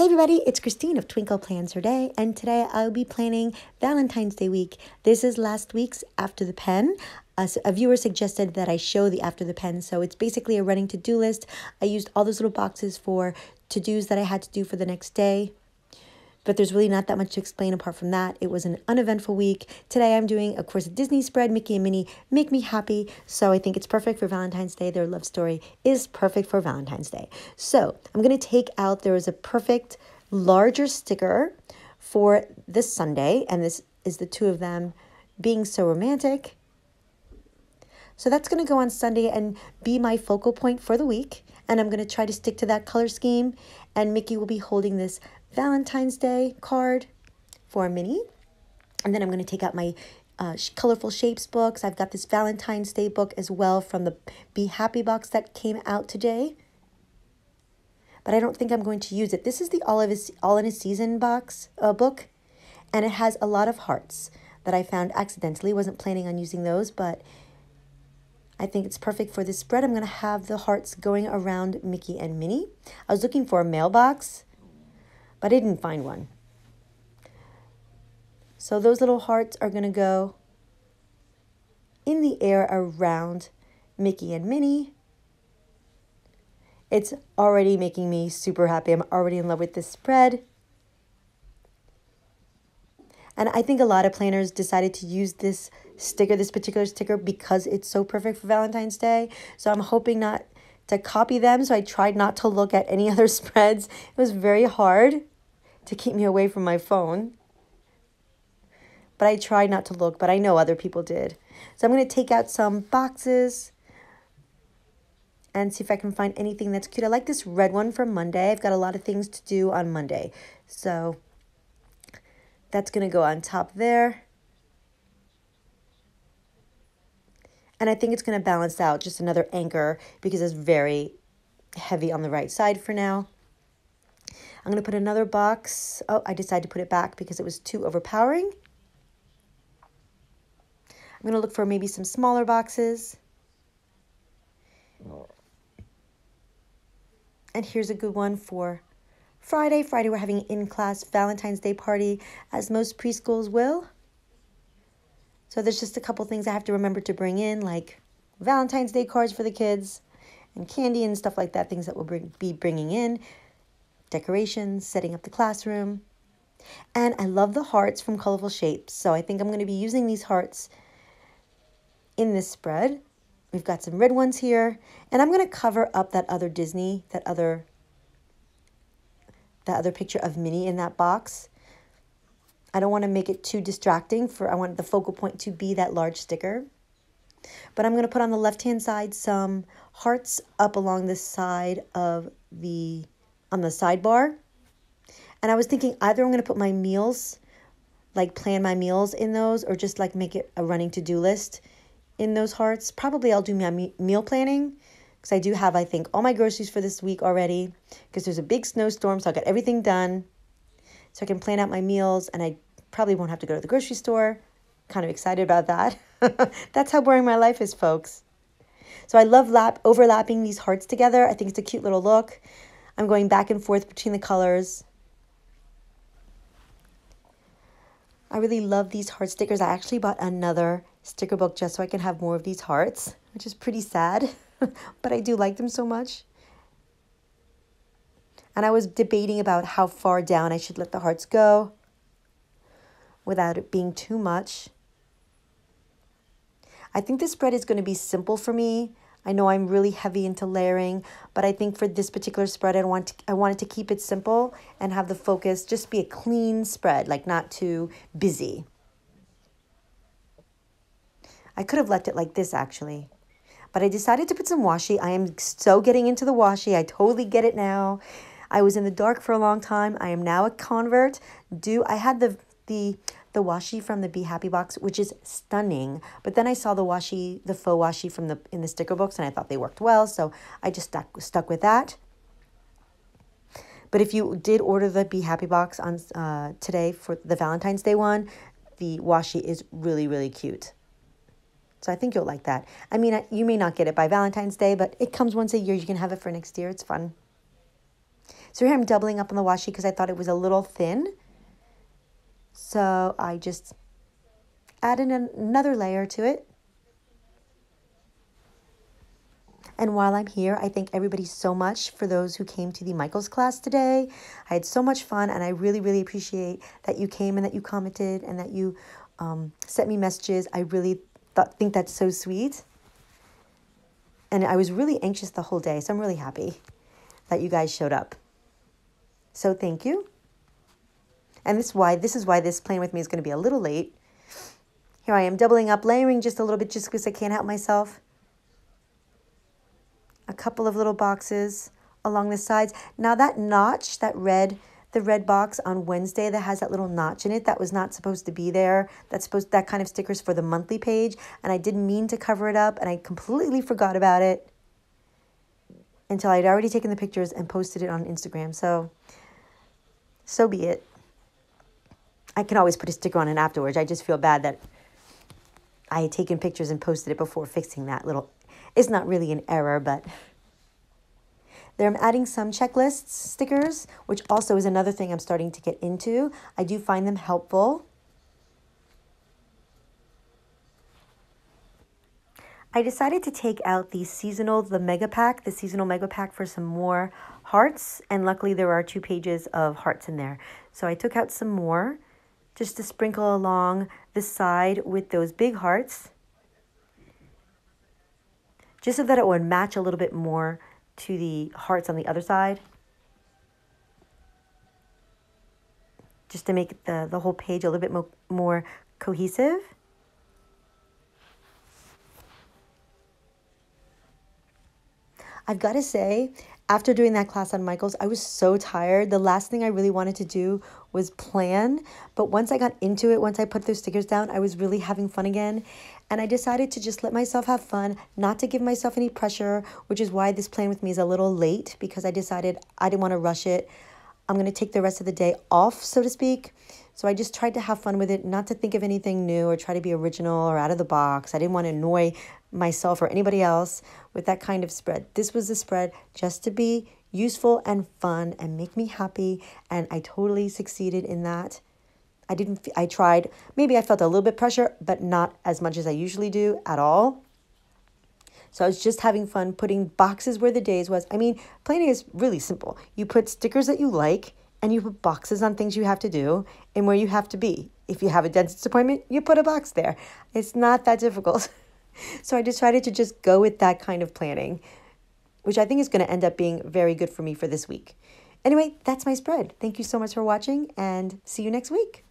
Hey everybody, it's Christine of Twinkle Plans Her Day, and today I'll be planning Valentine's Day week. This is last week's After the Pen. Uh, a, a viewer suggested that I show the After the Pen, so it's basically a running to do list. I used all those little boxes for to dos that I had to do for the next day but there's really not that much to explain apart from that. It was an uneventful week. Today I'm doing, of course, a Disney spread, Mickey and Minnie make me happy. So I think it's perfect for Valentine's Day. Their love story is perfect for Valentine's Day. So I'm going to take out, there is a perfect larger sticker for this Sunday, and this is the two of them being so romantic. So that's going to go on Sunday and be my focal point for the week. And I'm going to try to stick to that color scheme. And Mickey will be holding this Valentine's Day card for Minnie. And then I'm going to take out my uh, Colorful Shapes books. I've got this Valentine's Day book as well from the Be Happy box that came out today. But I don't think I'm going to use it. This is the All, of his, All in a Season box uh, book. And it has a lot of hearts that I found accidentally. Wasn't planning on using those, but I think it's perfect for this spread. I'm going to have the hearts going around Mickey and Minnie. I was looking for a mailbox but I didn't find one. So those little hearts are going to go in the air around Mickey and Minnie. It's already making me super happy. I'm already in love with this spread. And I think a lot of planners decided to use this sticker, this particular sticker, because it's so perfect for Valentine's Day. So I'm hoping not to copy them. So I tried not to look at any other spreads. It was very hard to keep me away from my phone. But I tried not to look, but I know other people did. So I'm going to take out some boxes and see if I can find anything that's cute. I like this red one from Monday. I've got a lot of things to do on Monday. So that's going to go on top there. And I think it's going to balance out just another anchor because it's very heavy on the right side for now. I'm going to put another box. Oh, I decided to put it back because it was too overpowering. I'm going to look for maybe some smaller boxes. And here's a good one for Friday. Friday, we're having in-class Valentine's Day party, as most preschools will. So there's just a couple things I have to remember to bring in, like Valentine's Day cards for the kids and candy and stuff like that, things that we'll bring, be bringing in decorations, setting up the classroom. And I love the hearts from Colorful Shapes, so I think I'm going to be using these hearts in this spread. We've got some red ones here, and I'm going to cover up that other Disney, that other that other picture of Minnie in that box. I don't want to make it too distracting for I want the focal point to be that large sticker. But I'm going to put on the left-hand side some hearts up along the side of the on the sidebar. And I was thinking either I'm going to put my meals, like plan my meals in those, or just like make it a running to do list in those hearts. Probably I'll do my meal planning because I do have, I think, all my groceries for this week already because there's a big snowstorm. So I'll get everything done so I can plan out my meals and I probably won't have to go to the grocery store. Kind of excited about that. That's how boring my life is, folks. So I love lap overlapping these hearts together. I think it's a cute little look. I'm going back and forth between the colors. I really love these heart stickers. I actually bought another sticker book just so I can have more of these hearts, which is pretty sad, but I do like them so much. And I was debating about how far down I should let the hearts go without it being too much. I think this spread is going to be simple for me. I know I'm really heavy into layering, but I think for this particular spread, I want to, I wanted to keep it simple and have the focus just be a clean spread, like not too busy. I could have left it like this actually, but I decided to put some washi. I am so getting into the washi. I totally get it now. I was in the dark for a long time. I am now a convert. Do I had the the the washi from the Be Happy box, which is stunning. But then I saw the washi, the faux washi from the in the sticker books, and I thought they worked well, so I just stuck stuck with that. But if you did order the Be Happy box on uh, today for the Valentine's Day one, the washi is really really cute. So I think you'll like that. I mean, you may not get it by Valentine's Day, but it comes once a year. You can have it for next year. It's fun. So here I'm doubling up on the washi because I thought it was a little thin. So I just added an another layer to it. And while I'm here, I thank everybody so much for those who came to the Michaels class today. I had so much fun, and I really, really appreciate that you came and that you commented and that you um, sent me messages. I really th- think that's so sweet. And I was really anxious the whole day, so I'm really happy that you guys showed up. So thank you. And this is why this is why this playing with me is going to be a little late. Here I am doubling up, layering just a little bit just because I can't help myself a couple of little boxes along the sides. Now that notch, that red, the red box on Wednesday that has that little notch in it that was not supposed to be there. That's supposed that kind of stickers for the monthly page, and I didn't mean to cover it up, and I completely forgot about it until I'd already taken the pictures and posted it on Instagram. So, so be it. I can always put a sticker on it afterwards. I just feel bad that I had taken pictures and posted it before fixing that little it's not really an error, but there I'm adding some checklists stickers, which also is another thing I'm starting to get into. I do find them helpful. I decided to take out the seasonal, the mega pack, the seasonal mega pack for some more hearts. And luckily there are two pages of hearts in there. So I took out some more just to sprinkle along the side with those big hearts just so that it would match a little bit more to the hearts on the other side. Just to make the, the whole page a little bit mo more cohesive. I've got to say, after doing that class on Michaels, I was so tired. The last thing I really wanted to do was plan. But once I got into it, once I put those stickers down, I was really having fun again. And I decided to just let myself have fun, not to give myself any pressure, which is why this plan with me is a little late because I decided I didn't want to rush it. I'm going to take the rest of the day off, so to speak. So I just tried to have fun with it, not to think of anything new or try to be original or out of the box. I didn't want to annoy myself or anybody else with that kind of spread. This was a spread just to be useful and fun and make me happy. And I totally succeeded in that. I didn't, I tried, maybe I felt a little bit pressure, but not as much as I usually do at all. So I was just having fun putting boxes where the days was. I mean, planning is really simple. You put stickers that you like and you put boxes on things you have to do and where you have to be. If you have a dentist appointment, you put a box there. It's not that difficult. so I decided to just go with that kind of planning, which I think is going to end up being very good for me for this week. Anyway, that's my spread. Thank you so much for watching and see you next week.